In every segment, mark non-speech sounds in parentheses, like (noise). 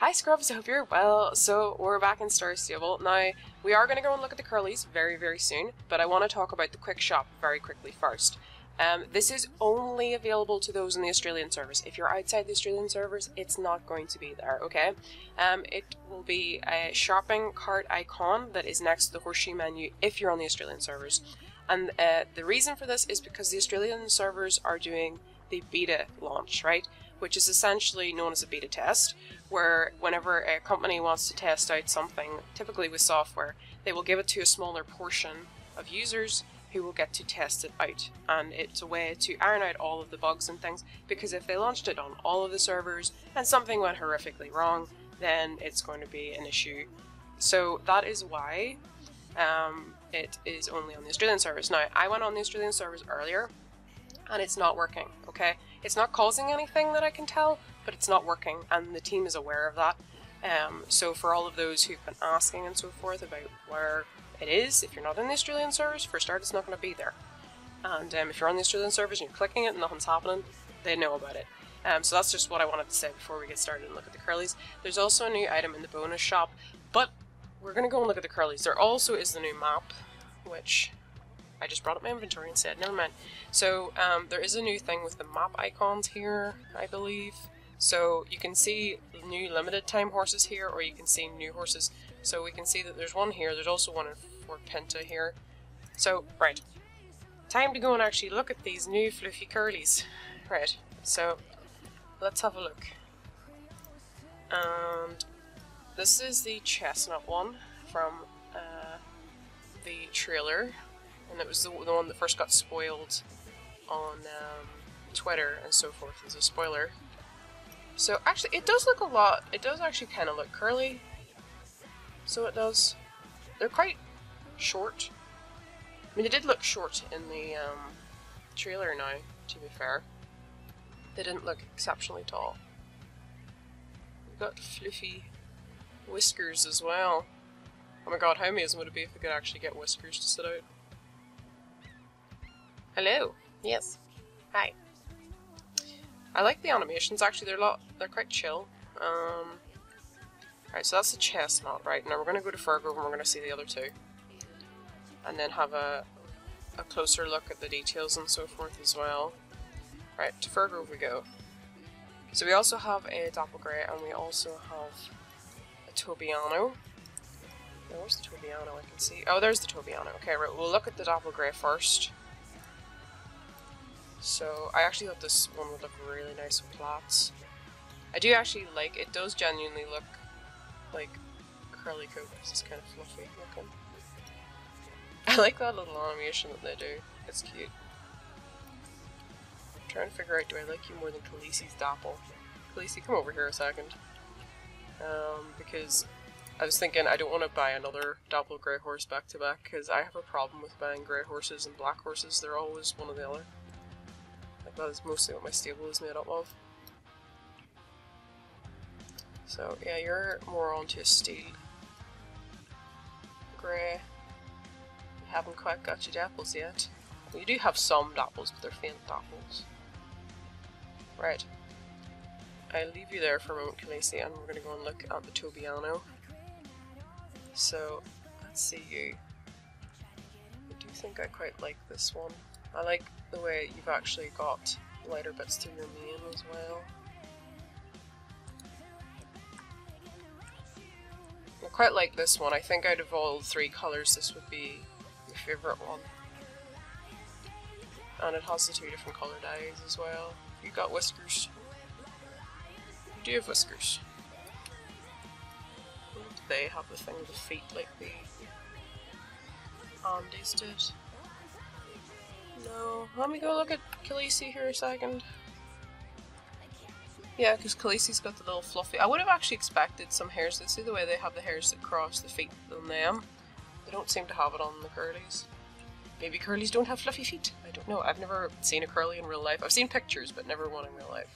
Hi Scrubs, I hope you're well. So we're back in Star Stable. Now, we are going to go and look at the curlies very, very soon, but I want to talk about the quick shop very quickly first. Um, this is only available to those in the Australian servers. If you're outside the Australian servers, it's not going to be there, okay? Um, it will be a shopping cart icon that is next to the horseshoe menu if you're on the Australian servers. And uh, the reason for this is because the Australian servers are doing the beta launch, right? Which is essentially known as a beta test, where whenever a company wants to test out something, typically with software, they will give it to a smaller portion of users who will get to test it out. And it's a way to iron out all of the bugs and things, because if they launched it on all of the servers and something went horrifically wrong, then it's going to be an issue. So that is why um, it is only on the Australian servers. Now, I went on the Australian servers earlier, and it's not working, okay? It's not causing anything that I can tell, but it's not working, and the team is aware of that. Um, so for all of those who've been asking and so forth about where it is, if you're not in the Australian servers, for a start, it's not going to be there. And um, if you're on the Australian servers and you're clicking it and nothing's happening, they know about it. Um, so that's just what I wanted to say before we get started and look at the curlies. There's also a new item in the bonus shop, but we're going to go and look at the curlies. There also is the new map, which I just brought up my inventory and said, never mind. So um, there is a new thing with the map icons here, I believe. So you can see new limited time horses here, or you can see new horses. So we can see that there's one here, there's also one in Fort Pinta here. So, right. Time to go and actually look at these new fluffy curlies. Right, so let's have a look. And this is the chestnut one from uh, the trailer, and it was the, the one that first got spoiled on um, Twitter and so forth as a spoiler. So actually, it does look a lot, it does actually kind of look curly. So it does. They're quite short. I mean, they did look short in the um, trailer now, to be fair. They didn't look exceptionally tall. We've got fluffy whiskers as well. Oh my god, how amazing would it be if we could actually get whiskers to sit out? Hello. Yes. Hi. I like the animations actually, they're a lot they're quite chill. Um Right, so that's the chestnut, right? Now we're gonna go to Firgrove and we're gonna see the other two. And then have a a closer look at the details and so forth as well. Right, to Firgrove we go. So we also have a Dapple Grey and we also have a Tobiano. Where's the Tobiano I can see? Oh, there's the Tobiano. Okay, right, we'll look at the Dapple Grey first. So, I actually thought this one would look really nice with plaits. I do actually like, it does genuinely look like curly coat. This is kind of fluffy looking. I like that little animation that they do. It's cute. I'm trying to figure out, do I like you more than Khaleesi's Dapple? Khaleesi, come over here a second. Um, because I was thinking I don't want to buy another Dapple Grey horse back to back because I have a problem with buying grey horses and black horses. They're always one or the other. That is mostly what my stable is made up of. So yeah, you're more onto a steel. Grey. You haven't quite got your dapples yet. You do have some dapples, but they're faint dapples. Right. I'll leave you there for a moment, Khaleesi, and we're going to go and look at the Tobiano. So, let's see you. I do think I quite like this one. I like the way you've actually got lighter bits to your mane as well. I quite like this one. I think out of all three colours, this would be my favourite one. And it has the two different colour dyes as well. You got whiskers. You do have whiskers. They have the thing with the feet like the Andes did. No, let me go look at Khaleesi here a second. Yeah, because Khaleesi's got the little fluffy. I would have actually expected some hairs. See the way they have the hairs that cross the feet on them? They don't seem to have it on the curlies. Maybe curlies don't have fluffy feet. I don't know. I've never seen a curly in real life. I've seen pictures, but never one in real life.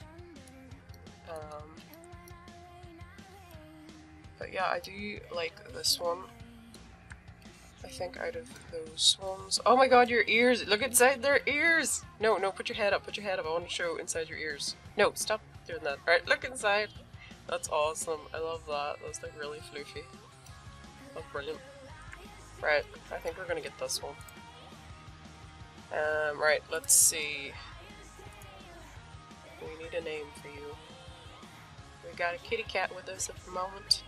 Um, but yeah, I do like this one. I think out of those ones. Oh my god, your ears! Look inside their ears! No, no, put your head up, put your head up. I want to show inside your ears. No, stop doing that. Alright, look inside. That's awesome. I love that. That's like really floofy. That's brilliant. Right, I think we're gonna get this one. Um, right, let's see. We need a name for you. We got a kitty cat with us at the moment.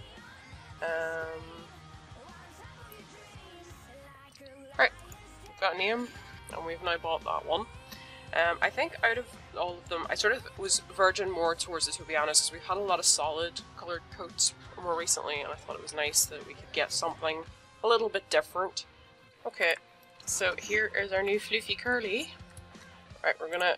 Um, got name, and we've now bought that one. Um, I think out of all of them, I sort of was virgin more towards the Tobianos because we've had a lot of solid coloured coats more recently, and I thought it was nice that we could get something a little bit different. Okay, so here is our new Floofy Curly. Right, we're gonna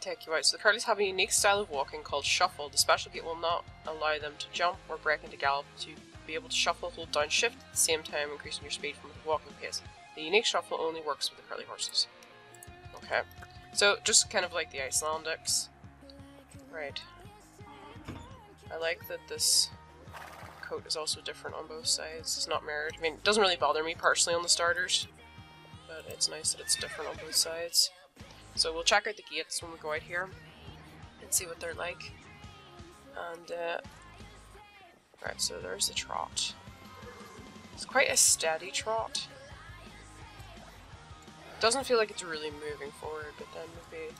take you out. So the Curlies have a unique style of walking called Shuffle. The special gait will not allow them to jump or break into gallop. To be able to shuffle, hold down shift at the same time, increasing your speed from the walking pace. The unique shuffle only works with the Curly horses. Okay, so just kind of like the Icelandics. Right. I like that this coat is also different on both sides. It's not mirrored. I mean, it doesn't really bother me partially on the starters, but it's nice that it's different on both sides. So we'll check out the gaits when we go out here and see what they're like. And, uh, right, so there's the trot. It's quite a steady trot. Doesn't feel like it's really moving forward, but then maybe,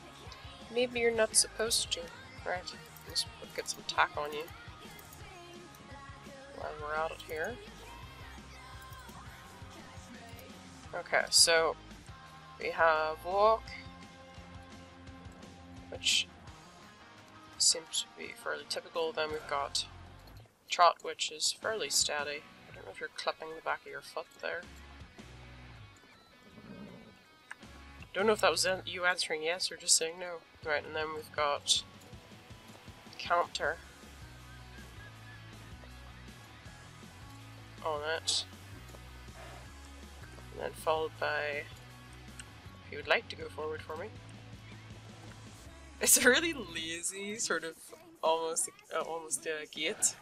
maybe you're not supposed to. Right, let's get some tack on you while we're out of here. Okay, so we have walk, which seems to be fairly typical. Then we've got trot, which is fairly steady. I don't know if you're clipping the back of your foot there. Don't know if that was you answering yes or just saying no. Right, and then we've got counter on it. And then followed by if you would like to go forward for me. It's a really lazy sort of almost uh, almost uh, gait.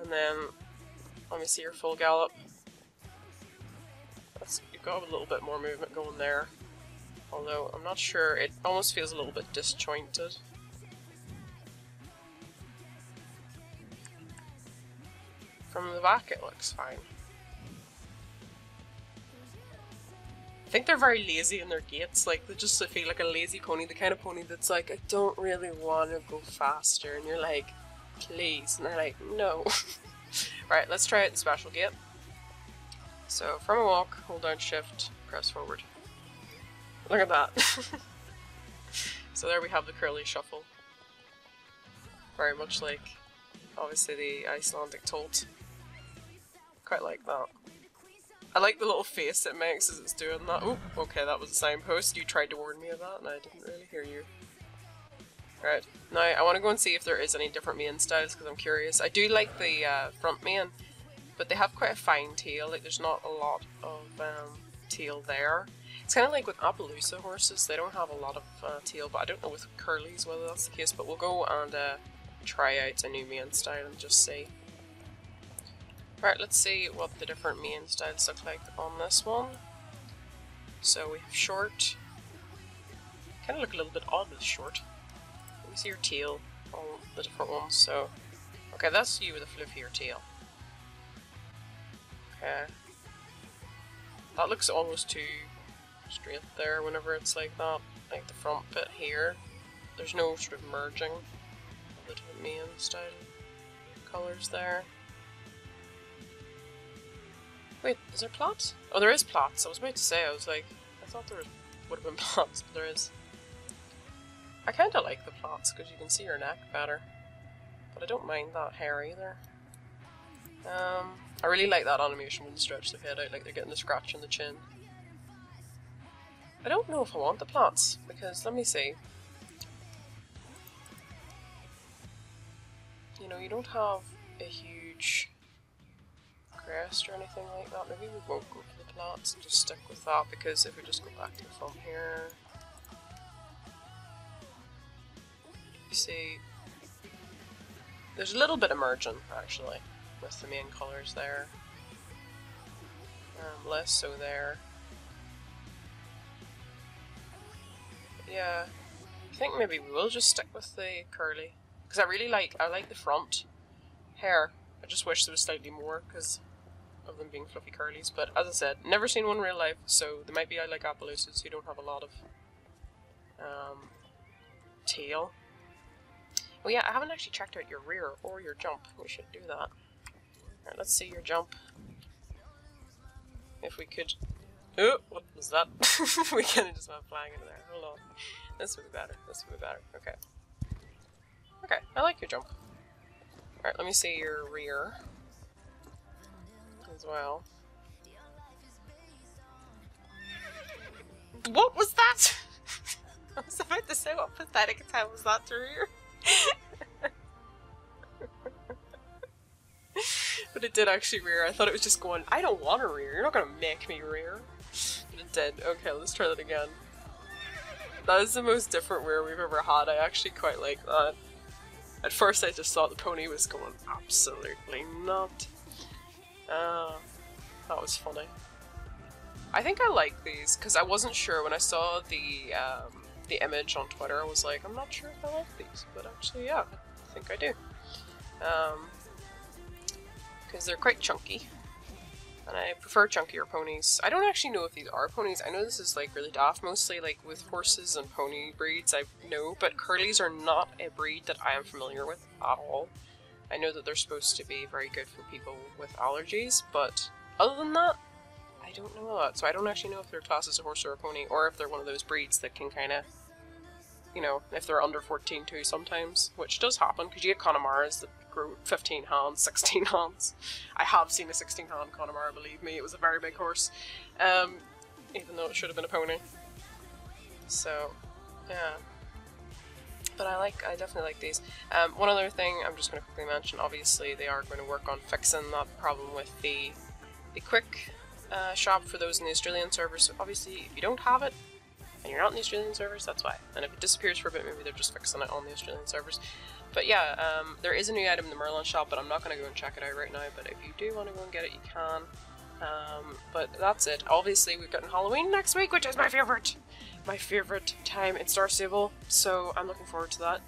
And then let me see your full gallop. Got a little bit more movement going there. Although I'm not sure, it almost feels a little bit disjointed. From the back it looks fine. I think they're very lazy in their gaits, like they just feel like a lazy pony, the kind of pony that's like, I don't really want to go faster, and you're like, please, and they're like, no. (laughs) right, let's try it in special gait. So from a walk, hold down shift, press forward. Look at that. (laughs) so there we have the curly shuffle. Very much like, obviously, the Icelandic tolt. Quite like that. I like the little face it makes as it's doing that. Oh, okay, that was a signpost. You tried to warn me of that, and I didn't really hear you. Right, now I want to go and see if there is any different mane styles, because I'm curious. I do like the uh, front mane, but they have quite a fine tail. Like, there's not a lot of um, tail there. It's kind of like with Appaloosa horses, they don't have a lot of uh, tail, but I don't know with curlies whether that's the case, but we'll go and uh, try out a new mane style and just see. Right, let's see what the different mane styles look like on this one. So we have short. Kind of look a little bit odd with short. Let me see your tail on the different ones. So, okay, that's you with a fluffier tail. Okay. That looks almost too straight there whenever it's like that. Like the front bit here. There's no sort of merging of the mane style colours there. Wait, is there plaits? Oh, there is plaits. I was about to say, I was like, I thought there was, would have been (laughs) plaits, but there is. I kind of like the plaits because you can see your neck better. But I don't mind that hair either. Um, I really like that animation when they stretch their head out like they're getting the scratch on the chin. I don't know if I want the plaits, because let me see. You know, you don't have a huge crest or anything like that. Maybe we won't go for the plaits and just stick with that because if we just go back to the front here, you see, there's a little bit of margin actually with the mane colours there. Um, less so there. Yeah, I think maybe we will just stick with the curly because I really like I like the front hair. I just wish there was slightly more because of them being fluffy curlies. But as I said, never seen one in real life, so they might be I like Appaloosas who don't have a lot of um, tail. Oh yeah, I haven't actually checked out your rear or your jump. We should do that. Let's see your jump. If we could... Oh, what was that? (laughs) we kind of just went flying into there. Hold on. This would be better. This would be better. Okay. Okay, I like your jump. Alright, let me see your rear as well. What was that? (laughs) I was about to say what pathetic time was that to rear? It did actually rear. I thought it was just going, I don't want to rear. You're not going to make me rear. But it did. Okay, let's try that again. That is the most different rear we've ever had. I actually quite like that. At first I just thought the pony was going absolutely not. Uh, that was funny. I think I like these because I wasn't sure when I saw the um, the image on Twitter. I was like, I'm not sure if I like these, but actually, yeah, I think I do. Because they're quite chunky, and I prefer chunkier ponies. I don't actually know if these are ponies. I know this is like really daft, mostly like with horses and pony breeds. I know, but curlies are not a breed that I am familiar with at all. I know that they're supposed to be very good for people with allergies, but other than that, I don't know a lot. So I don't actually know if they're classed as a horse or a pony, or if they're one of those breeds that can kind of, you know, if they're under 14 too sometimes, which does happen, because you get Connemara's that grow 15 hands, (laughs) 16 hands. I have seen a 16 hand Connemara, believe me, it was a very big horse, um, even though it should have been a pony. So, yeah but I like, I definitely like these. Um, one other thing I'm just going to quickly mention, obviously they are going to work on fixing that problem with the, the quick uh, shop for those in the Australian servers. So obviously if you don't have it, and you're not in the Australian servers, that's why. And if it disappears for a bit, maybe they're just fixing it on the Australian servers. But yeah, um, there is a new item in the Merlin shop, but I'm not going to go and check it out right now. But if you do want to go and get it, you can. Um, but that's it. Obviously, we've got Halloween next week, which is my favorite my favorite time in Star Stable, so I'm looking forward to that.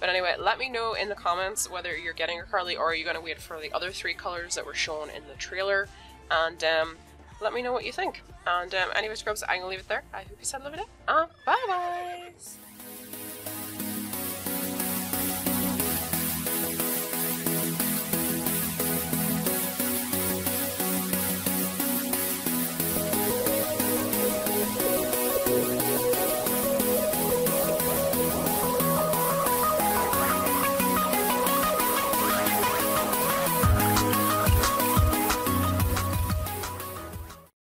But anyway, let me know in the comments whether you're getting a Curly or are you going to wait for the other three colours that were shown in the trailer. And um, let me know what you think. And um, anyway, Scrubs, I'm going to leave it there. I hope you had a lovely day. And bye-bye!